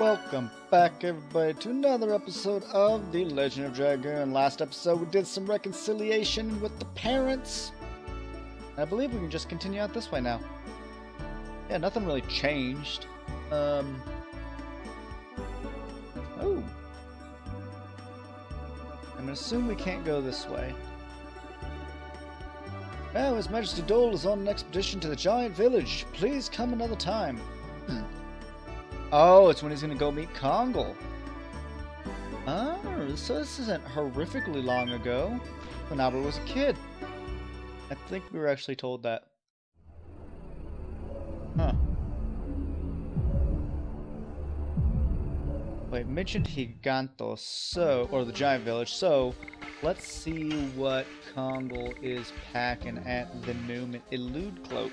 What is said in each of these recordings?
Welcome back, everybody, to another episode of The Legend of Dragoon. Last episode, we did some reconciliation with the parents. I believe we can just continue out this way now. Yeah, nothing really changed. Um. Oh. I'm gonna assume we can't go this way. Well, His Majesty Doel is on an expedition to the giant village. Please come another time. Oh, it's when he's gonna go meet Kongol. Oh, so this isn't horrifically long ago. When Albert was a kid. I think we were actually told that. Huh. Wait, mentioned Higanto, so, or the giant village, so let's see what Kongol is packing at the Newman Elude Cloak.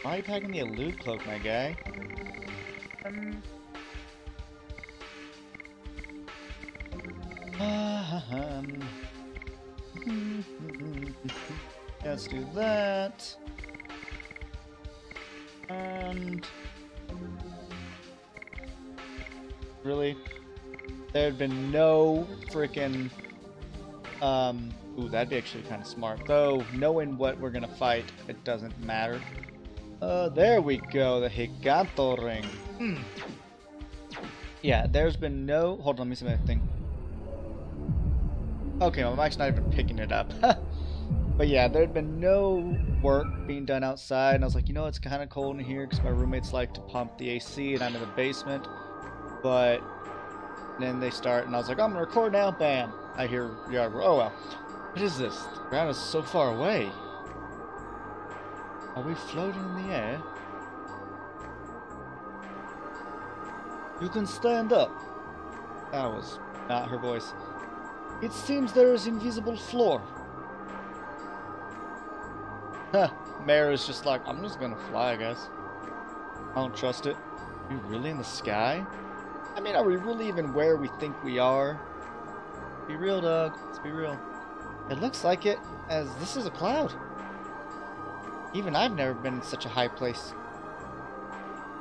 Why are you packing the Elude Cloak, my guy? Let's do that. And really, there had been no freaking. Um. Ooh, that'd be actually kind of smart. Though knowing what we're gonna fight, it doesn't matter. Uh, there we go, the Higanto ring. Hmm. Yeah, there's been no. Hold on, let me see my thing. Okay, my mic's not even picking it up. but yeah, there had been no work being done outside, and I was like, you know, it's kind of cold in here because my roommates like to pump the AC, and I'm in the basement. But then they start, and I was like, I'm gonna record now. Bam! I hear yard. Oh well. What is this? The ground is so far away. Are we floating in the air? You can stand up. That was not her voice. It seems there is invisible floor. Huh. Mare is just like, I'm just gonna fly, I guess. I don't trust it. Are we really in the sky? I mean, are we really even where we think we are? Be real, dog. Let's be real. It looks like it, as this is a cloud. Even I've never been in such a high place.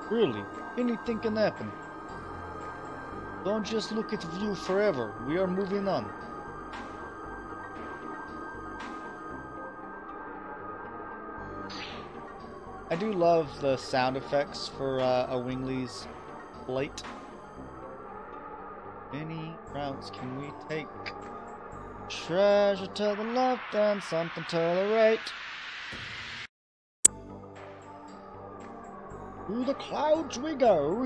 Really, anything can happen. Don't just look at the view forever. We are moving on. I do love the sound effects for uh, a Wingly's plate. Many routes can we take? Treasure to the left and something to the right. Through the clouds we go.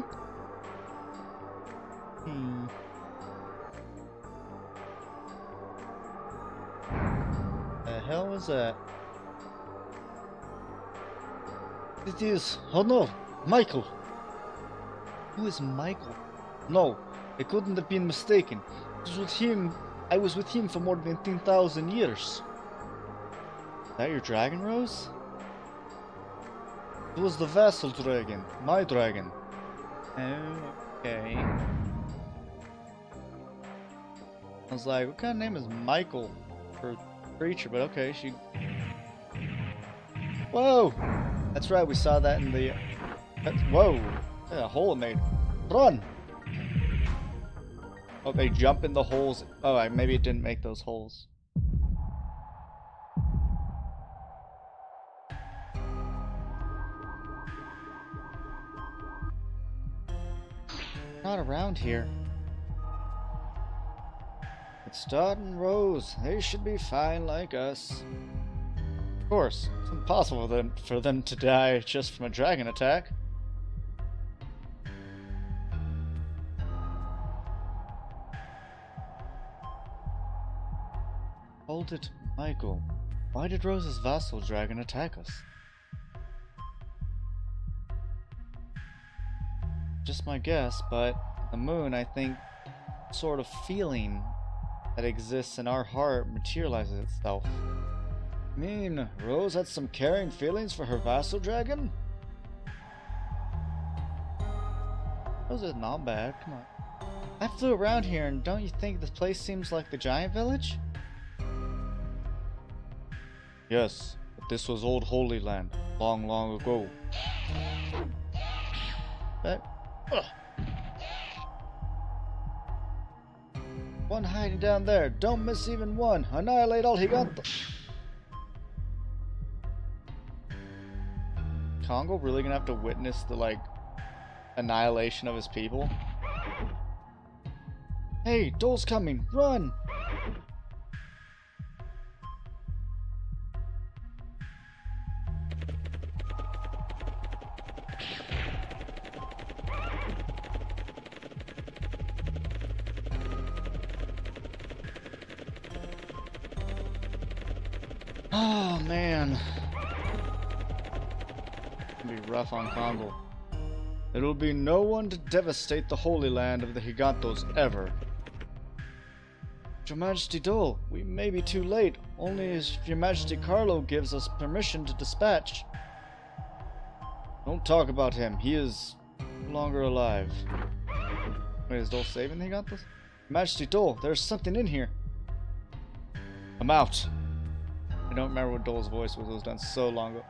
Hmm. The hell was that? It is. Oh no, Michael. Who is Michael? No, I couldn't have been mistaken. It was with him. I was with him for more than ten thousand years. Is that your dragon, Rose? It was the vessel dragon, my dragon. Okay. I was like, what kind of name is Michael for creature? But okay, she. Whoa! That's right, we saw that in the. That's... Whoa! Yeah, a hole it made. Run! Oh, they jump in the holes. Oh, maybe it didn't make those holes. Not around here. It's Dart and Rose. They should be fine like us. Of course, it's impossible for them to die just from a dragon attack. Hold it, Michael. Why did Rose's vassal dragon attack us? Just my guess, but the moon, I think, sort of feeling that exists in our heart materializes itself. I Mean, Rose had some caring feelings for her vassal dragon? Those are not bad, come on. I flew around here and don't you think this place seems like the giant village? Yes, but this was old Holy Land, long, long ago. But, Ugh. One hiding down there. Don't miss even one. Annihilate all he got. Congo really gonna have to witness the, like, annihilation of his people? Hey, Doel's coming. Run! Rough on Congo. It'll be no one to devastate the Holy Land of the Gigantos ever. Your Majesty Doel, we may be too late, only if Your Majesty Carlo gives us permission to dispatch. Don't talk about him, he is no longer alive. Wait, is Doel saving the Gigantos? Your Majesty Doel, there's something in here. I'm out. I don't remember what Doel's voice was, it was done so long ago.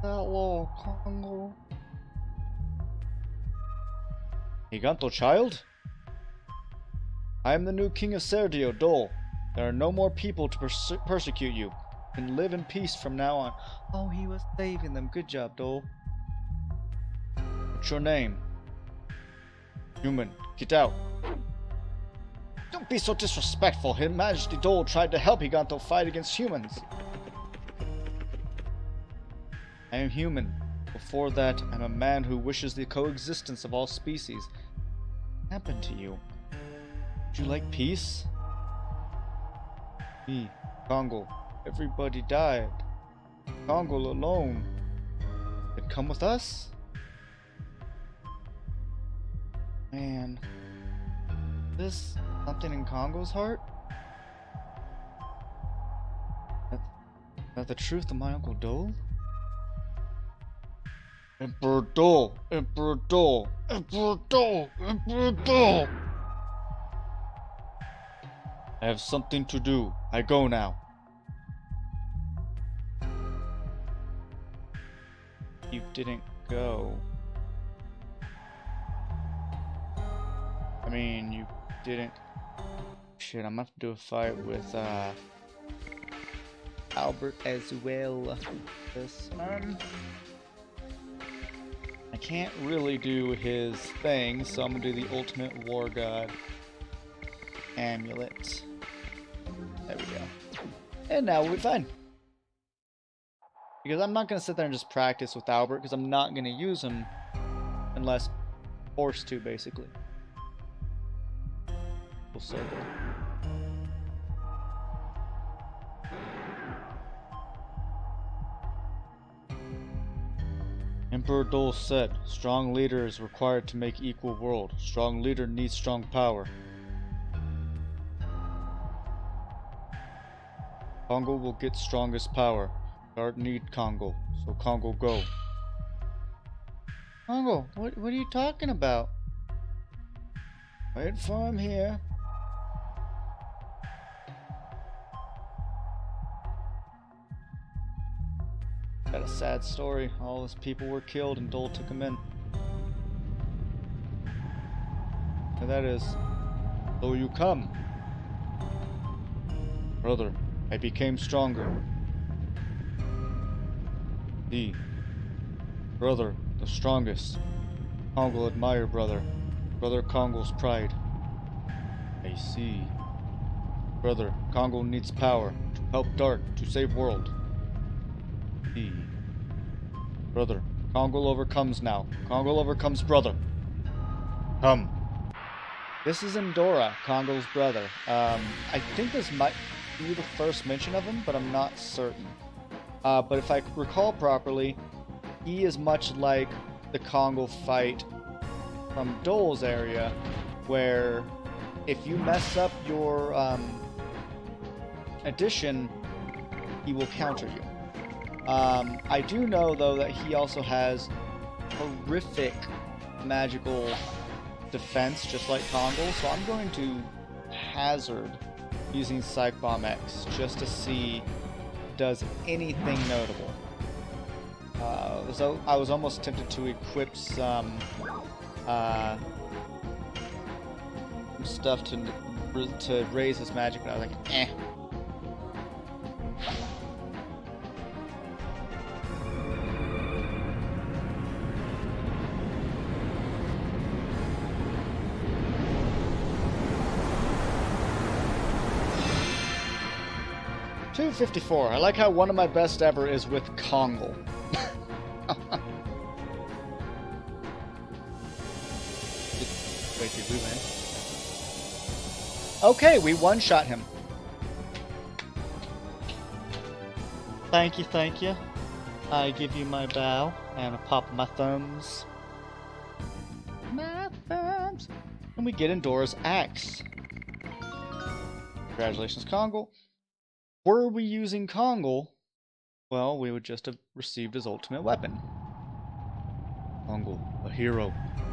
Hello, Congo. Giganto child? I am the new king of Serdio, Doel. There are no more people to perse persecute you. You can live in peace from now on. Oh, he was saving them. Good job, Doel. What's your name? Human, get out. Don't be so disrespectful. His Majesty Doel tried to help Giganto fight against humans. I am human. Before that, I'm a man who wishes the coexistence of all species. What happened to you? Would you like peace? Me, Congo. Everybody died. Congo alone. Then come with us? Man. This something in Congo's heart? That, that the truth of my Uncle Doel? Emperor Doel! Emperor Doel! I have something to do. I go now. You didn't go. I mean, you didn't. Shit, I'm gonna have to do a fight with, uh. Albert as well. This one. I can't really do his thing, so I'm gonna do the Ultimate War God Amulet. There we go. And now we'll be fine. Because I'm not gonna sit there and just practice with Albert, because I'm not gonna use him unless forced to, basically. Full circle. Emperor Doel said, strong leader is required to make equal world. Strong leader needs strong power. Congo will get strongest power. Guard need Congo, so Congo go. Congo, what, what are you talking about? Wait for him here. Sad story. All his people were killed and Doel took him in. And that is, so you come. Brother, I became stronger. The brother, the strongest. Congo admire brother. Brother Congo's pride. I see. Brother, Congo needs power to help Dart to save world. The brother, Congo overcomes now. Congo overcomes brother. Come. This is Indora, Congo's brother. Um, I think this might be the first mention of him, but I'm not certain. Uh, but if I recall properly, he is much like the Congo fight from Doel's area, where if you mess up your um, addition, he will counter you. Um, I do know, though, that he also has horrific magical defense, just like Congo, so I'm going to hazard using Psych Bomb X just to see does anything notable. Uh, so I was almost tempted to equip some uh, stuff to to raise his magic, but I was like, eh. Two fifty four. I like how one of my best ever is with Kongol. Wait, did we win? Okay, we one-shot him. Thank you, thank you. I give you my bow and a pop of my thumbs. My thumbs. And we get Indora's axe. Congratulations, Kongol. Were we using Kongol, well, we would just have received his ultimate weapon. Kongol, a hero.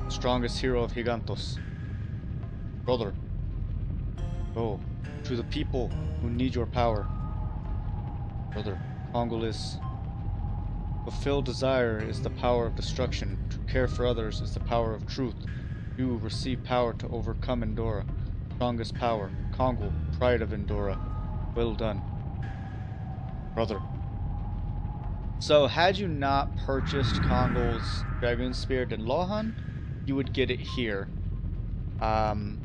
Strongest hero of Gigantos. Brother, go to the people who need your power. Brother, Kongol is fulfilled desire is the power of destruction. To care for others is the power of truth. You receive power to overcome Indora. Strongest power. Kongol, pride of Indora. Well done. Brother. So, had you not purchased Kongol's Dragoon Spirit in Lohan, you would get it here. Um,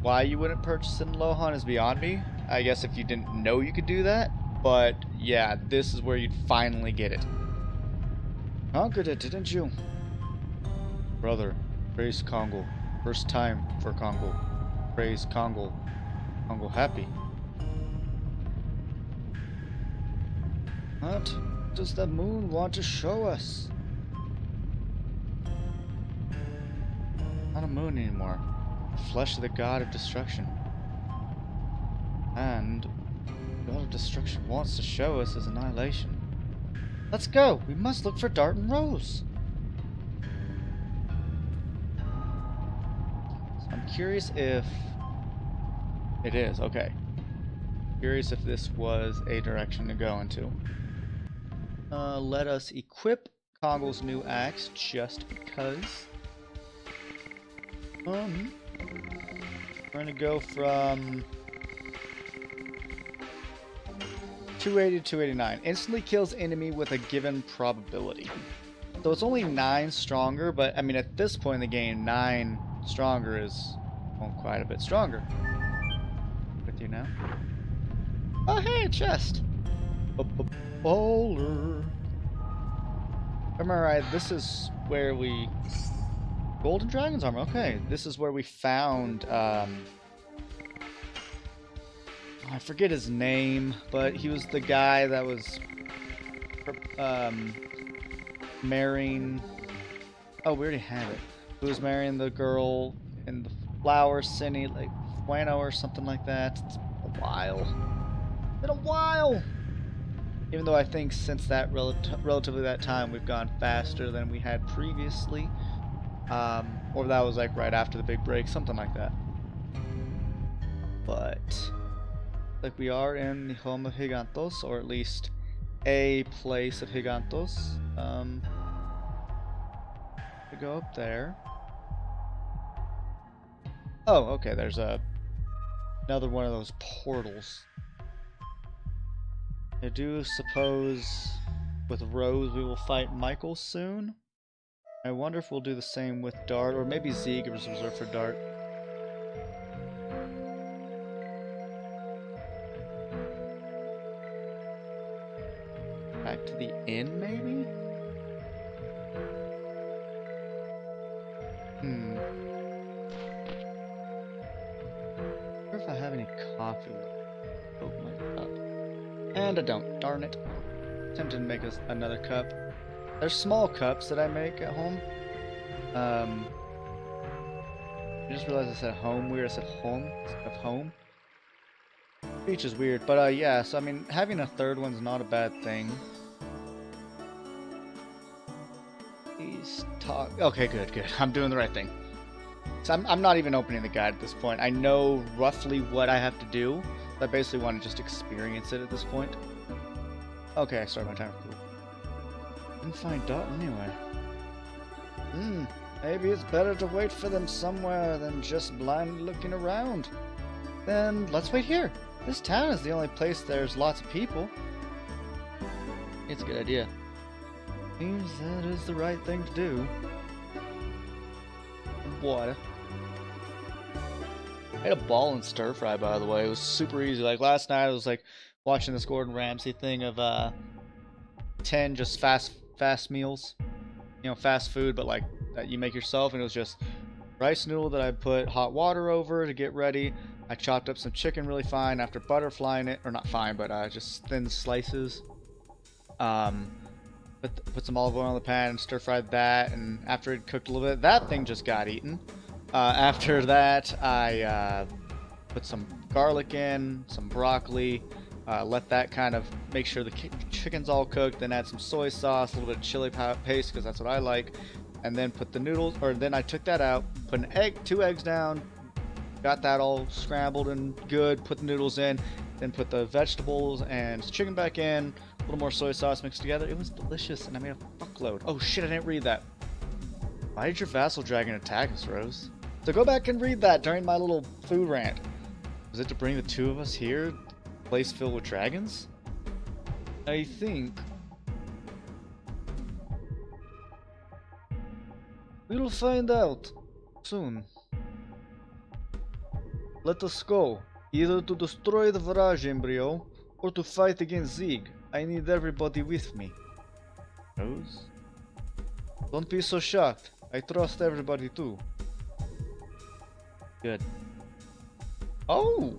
why you wouldn't purchase it in Lohan is beyond me. I guess if you didn't know you could do that. But, yeah, this is where you'd finally get it. Conquered it, didn't you? Brother, praise Kongol. First time for Kongol. Praise Kongol. Kongol happy. What does the moon want to show us? Not a moon anymore. The flesh of the god of destruction. And the god of destruction wants to show us his annihilation. Let's go! We must look for Dart and Rose! So I'm curious if... It is, okay. Curious if this was a direction to go into. Uh, let us equip Kongol's new axe just because. Um, we're gonna go from 280 to 289. Instantly kills enemy with a given probability. So it's only 9 stronger, but I mean at this point in the game, 9 stronger is well, quite a bit stronger. With you now. Oh hey, a chest! Bowler. Remember, right, this is where we... Golden Dragon's armor, okay. This is where we found, um... I forget his name, but he was the guy that was... Um... Marrying... Oh, we already have it. Who was marrying the girl in the flower city, like, Fueno or something like that. It's a while. It's been a while! Even though I think since that rel relatively that time we've gone faster than we had previously. Um, or that was like right after the big break, something like that. But like we are in the home of Gigantos, or at least a place of Gigantos. Um, we go up there. Oh, okay. There's a another one of those portals. I do suppose with Rose we will fight Michael soon. I wonder if we'll do the same with Dart, or maybe Zieg is reserved for Dart. Back to the inn, maybe? Tempted to make us another cup. There's small cups that I make at home. Um, I just realized I said home weird. I said home instead of home. Beach is weird, but uh, yeah. So I mean, having a third one's not a bad thing. Please talk. Okay, good, good. I'm doing the right thing. So I'm, I'm not even opening the guide at this point. I know roughly what I have to do. I basically want to just experience it at this point. Okay, I started my timer. Cool. Didn't find Dart anyway. Hmm. maybe it's better to wait for them somewhere than just blindly looking around. Then let's wait here. This town is the only place there's lots of people. It's a good idea. Seems that is the right thing to do. Water. I had a ball in stir fry, by the way. It was super easy. Like last night, I was like watching this Gordon Ramsay thing of uh, ten just fast fast meals, you know, fast food, but like that you make yourself, and it was just rice noodle that I put hot water over to get ready. I chopped up some chicken really fine after butterflying it, or not fine, but uh, just thin slices. Um, put, put some olive oil on the pan and stir fried that, and after it cooked a little bit, that thing just got eaten. Uh, after that, I uh, put some garlic in, some broccoli, uh, let that kind of make sure the chicken's all cooked, then add some soy sauce, a little bit of chili paste, because that's what I like, and then put the noodles, or then I took that out, put an egg, two eggs down, got that all scrambled and good, put the noodles in, then put the vegetables and chicken back in, a little more soy sauce mixed together. It was delicious, and I made a fuckload. Oh shit, I didn't read that. Why did your vassal dragon attack us, Rose? So go back and read that during my little food rant. Was it to bring the two of us here? Place filled with dragons? I think. We'll find out soon. Let us go. Either to destroy the Virage embryo or to fight against Zieg. I need everybody with me. Rose? Don't be so shocked. I trust everybody too. Good. Oh!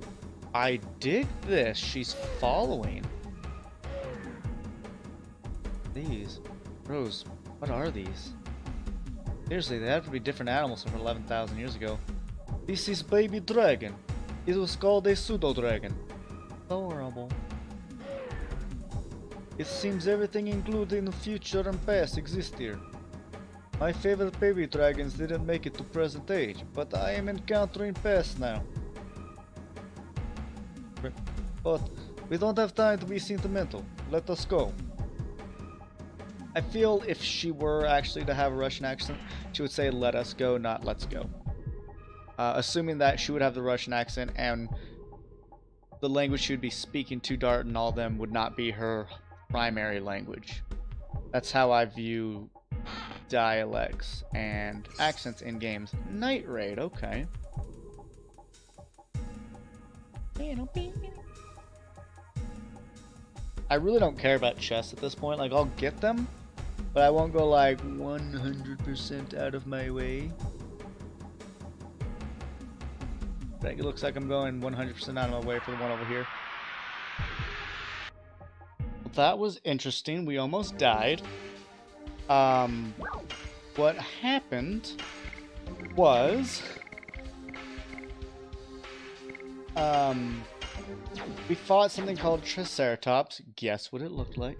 I dig this. She's following. These. Rose, what are these? Seriously, they have to be different animals from 11,000 years ago. This is baby dragon. It was called a pseudo dragon. Adorable. It seems everything included in the future and past exists here. My favorite baby dragons didn't make it to present age, but I am encountering past now. But we don't have time to be sentimental. Let us go. I feel if she were actually to have a Russian accent, she would say let us go, not let's go. Uh, assuming that she would have the Russian accent and the language she would be speaking to Dart and all them would not be her primary language. That's how I view dialects and accents in games. Night Raid, okay. I really don't care about chests at this point. Like, I'll get them, but I won't go like 100% out of my way. But it looks like I'm going 100% out of my way for the one over here. That was interesting. We almost died. Um, what happened was, um, we fought something called Triceratops. Guess what it looked like.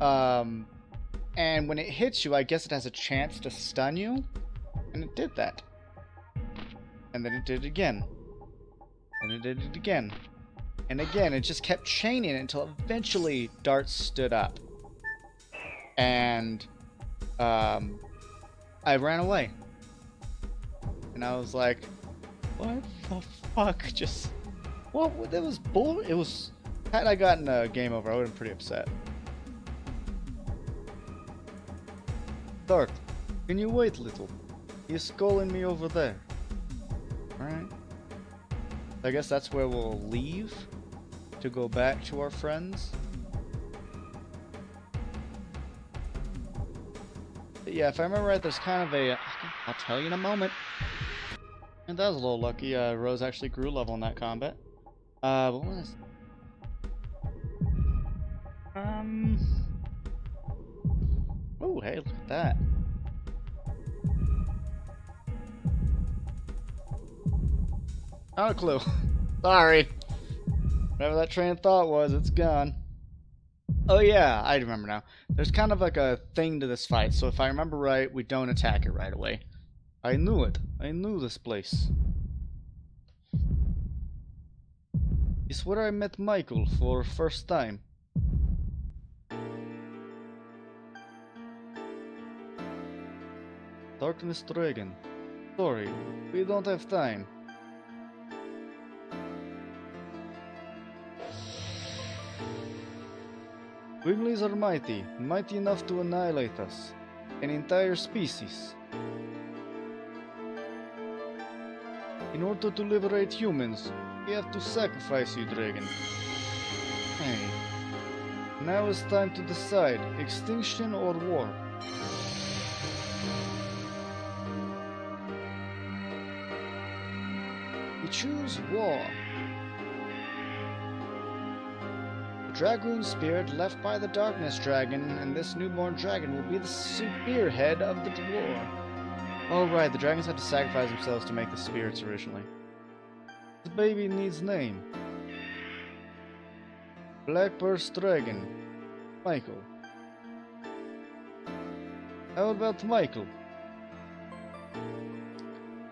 Um, and when it hits you, I guess it has a chance to stun you, and it did that. And then it did it again. And it did it again. And again, it just kept chaining until eventually Dart stood up and um, I ran away. And I was like, what the fuck? Just, well, it was bull. It was, had I gotten a game over, I would have been pretty upset. Dart, can you wait a little? He's calling me over there. Alright. I guess that's where we'll leave to go back to our friends. yeah, if I remember right, there's kind of a... I'll tell you in a moment. And that was a little lucky. Uh, Rose actually grew level in that combat. Uh, what was... Um... Oh, hey, look at that. Not a clue. Sorry. Whatever that train of thought was, it's gone. Oh yeah, I remember now. There's kind of like a thing to this fight, so if I remember right, we don't attack it right away. I knew it. I knew this place. It's where I met Michael for first time. Darkness Dragon. Sorry, we don't have time. Winglies are mighty, mighty enough to annihilate us. An entire species. In order to liberate humans, we have to sacrifice you, dragon. Hey. Now it's time to decide, extinction or war. We choose war. The Dragoon spirit left by the Darkness Dragon, and this newborn dragon will be the spearhead of the war. Oh right, the dragons had to sacrifice themselves to make the spirits originally. The baby needs name. Black Blackburst Dragon. Michael. How about Michael?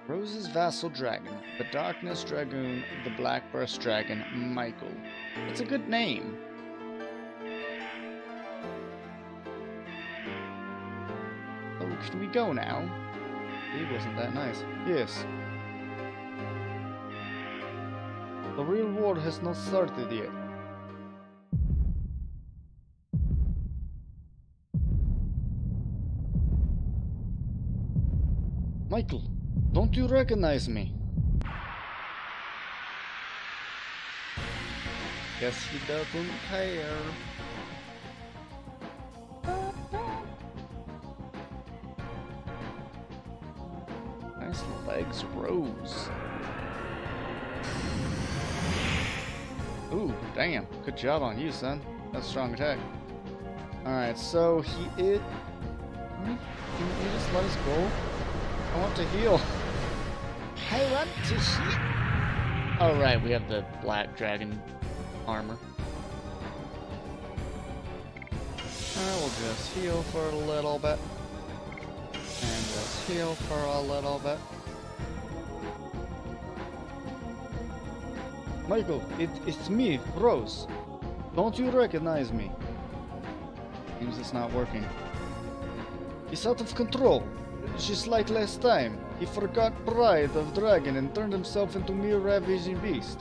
Rose's vassal dragon, the Darkness Dragoon, the Black Blackburst Dragon, Michael. It's a good name. Oh, can we go now? He wasn't that nice. Yes. The real war has not started yet. Michael, don't you recognize me? Guess he doesn't care. Nice legs, Rose. Ooh, damn. Good job on you, son. That's a strong attack. Alright, so he it Can you just let us go? I want to heal. I want to see. Oh, right, we have the black dragon armor. I will just heal for a little bit. And just heal for a little bit. Michael, it, it's me, Rose. Don't you recognize me? Seems it's not working. He's out of control. Just like last time. He forgot pride of dragon and turned himself into mere ravaging beast.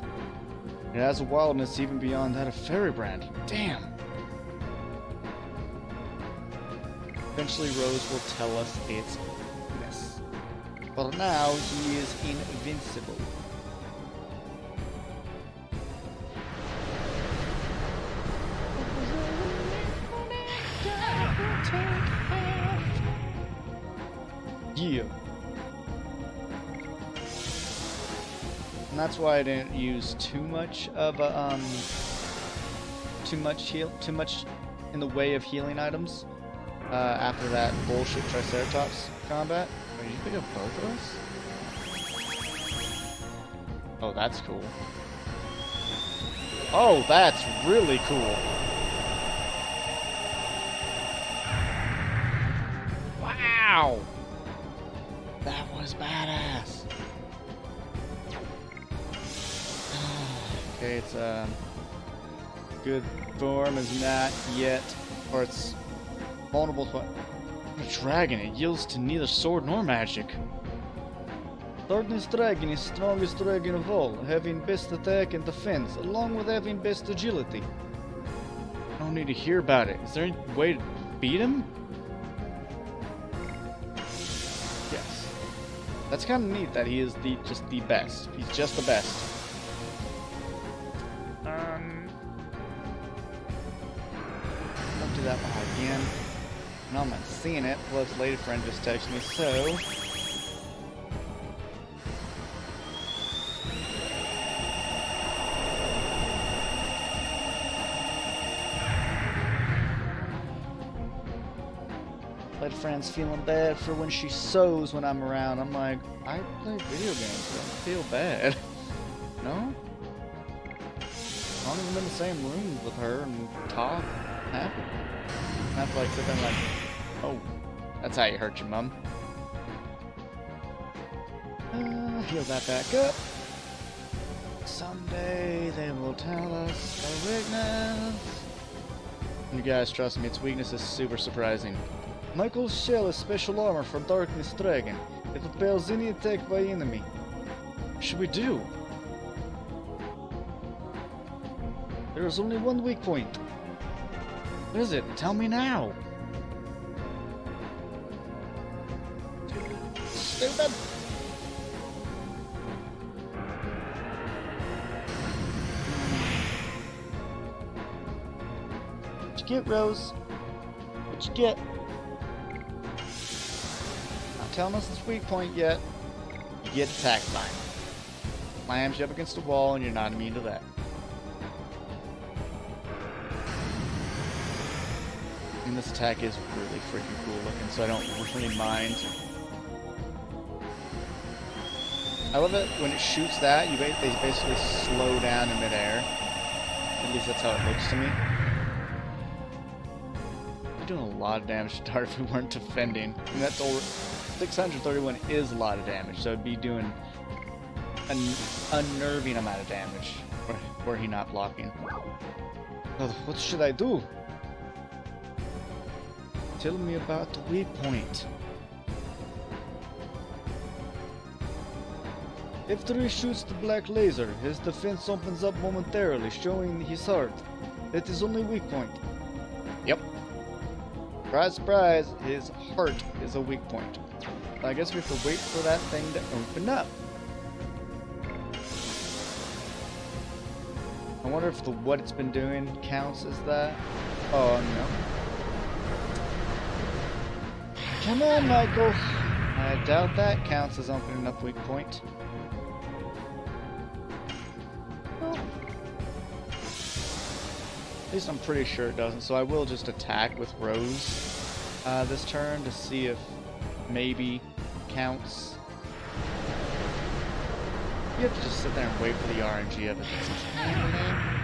It has a wildness even beyond that of Feyrbrand. Damn. Eventually Rose will tell us its weakness. For now, he is invincible. Yeah. And that's why I didn't use too much of a, um, too much heal, too much in the way of healing items uh, after that bullshit Triceratops combat. Are you pick up both of us? Oh, that's cool. Oh, that's really cool. Wow! It's uh, good form is not yet, or it's vulnerable to a dragon. It yields to neither sword nor magic. Darkness Dragon is strongest dragon of all, having best attack and defense, along with having best agility. I don't need to hear about it. Is there any way to beat him? Yes. That's kind of neat that he is the just the best. He's just the best. No, I'm not seeing it. Plus, lady friend just texted me, so Lady friend's feeling bad for when she sews when I'm around. I'm like, I play video games. I feel bad. no? I don't even in the same room with her and talk. Happy. Like, oh, that's how you hurt your mom. Uh, heal that back up. Someday they will tell us our weakness. You guys trust me, its weakness is super surprising. Michael's shell is special armor for Darkness Dragon. It repels any attack by enemy. What should we do? There is only one weak point. What is it? Tell me now. Stupid. What you get, Rose? What you get? Not telling us this weak point yet. You get attacked by it. Slams you up against the wall and you're not immune to that. And this attack is really freaking cool looking, so I don't really mind. I love it when it shoots that, you ba- they basically slow down in midair. At least that's how it looks to me. We're doing a lot of damage to Dart if we weren't defending. And that's over 631 is a lot of damage, so it'd be doing an unnerving amount of damage were, were he not blocking. What should I do? Tell me about the weak point. After he shoots the black laser, his defense opens up momentarily, showing his heart. That is only weak point. Yep. Surprise, surprise, his heart is a weak point. I guess we have to wait for that thing to open up. I wonder if the what it's been doing counts as that. Oh no. Come on, Michael. I doubt that counts as opening up weak point. At least I'm pretty sure it doesn't, so I will just attack with Rose uh, this turn to see if maybe counts. You have to just sit there and wait for the RNG of it.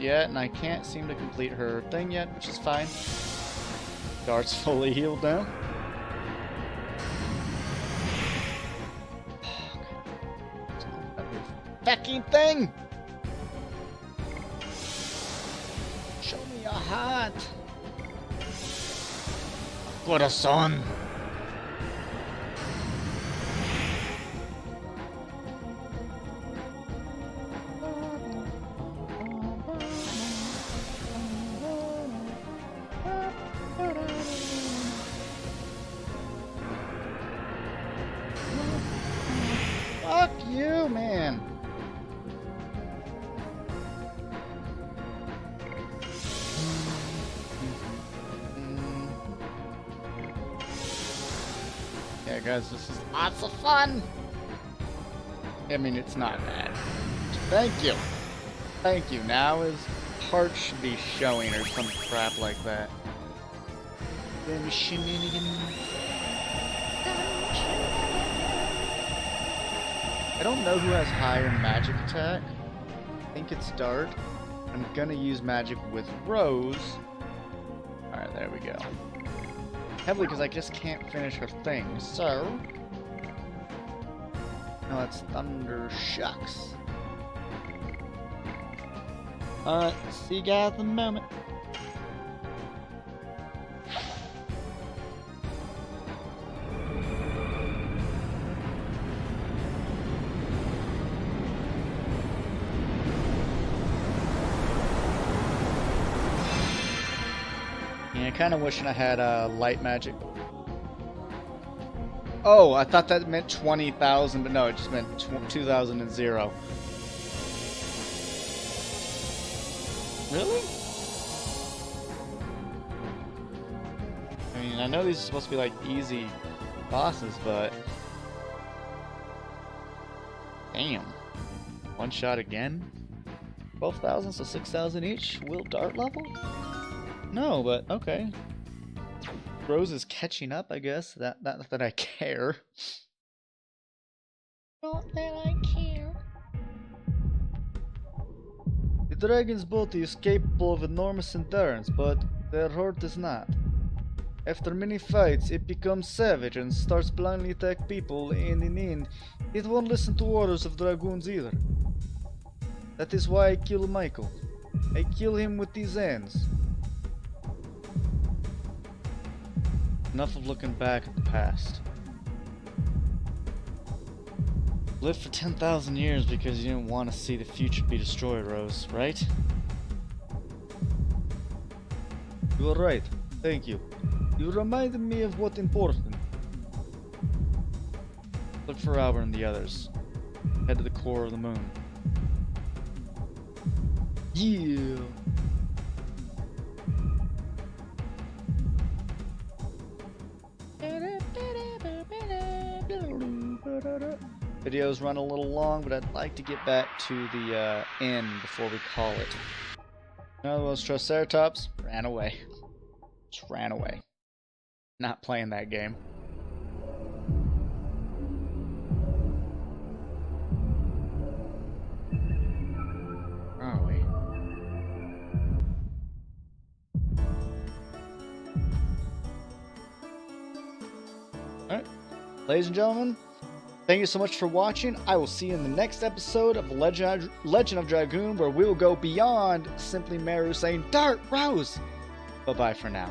not yet, and I can't seem to complete her thing yet, which is fine. Dart's fully healed now. Fucking thing! Show me your heart. Corazón. I mean, it's not bad. Thank you. Thank you. Now his heart should be showing or some crap like that. I don't know who has higher magic attack. I think it's Dart. I'm gonna use magic with Rose. Alright, there we go. Heavily because I just can't finish her thing, so... No, that's Thunder Shucks. Alright, see you guys in a moment. Yeah, kind of wishing I had uh, light magic. Oh, I thought that meant 20,000, but no, it just meant tw hmm. 2,000 and zero. Really? I mean, I know these are supposed to be like easy bosses, but... Damn. One shot again? 12,000, so 6,000 each? Will Dart level? No, but okay. Rose is catching up, I guess. That not that I care. Not that I care. The dragon's body is capable of enormous endurance, but their heart is not. After many fights, it becomes savage and starts blindly attack people, and in the end, it won't listen to orders of dragoons either. That is why I kill Michael. I kill him with these hands. Enough of looking back at the past. Live for 10,000 years because you didn't want to see the future be destroyed, Rose, right? You are right. Thank you. You reminded me of what important. Look for Albert and the others. Head to the core of the moon. Yeah. Videos run a little long, but I'd like to get back to the uh, end before we call it. No, those Triceratops ran away. Just ran away. Not playing that game. Are we? Alright. Ladies and gentlemen, thank you so much for watching. I will see you in the next episode of Legend, of Dragoon, where we will go beyond simply Meru saying, Dart, Rose! Bye bye for now.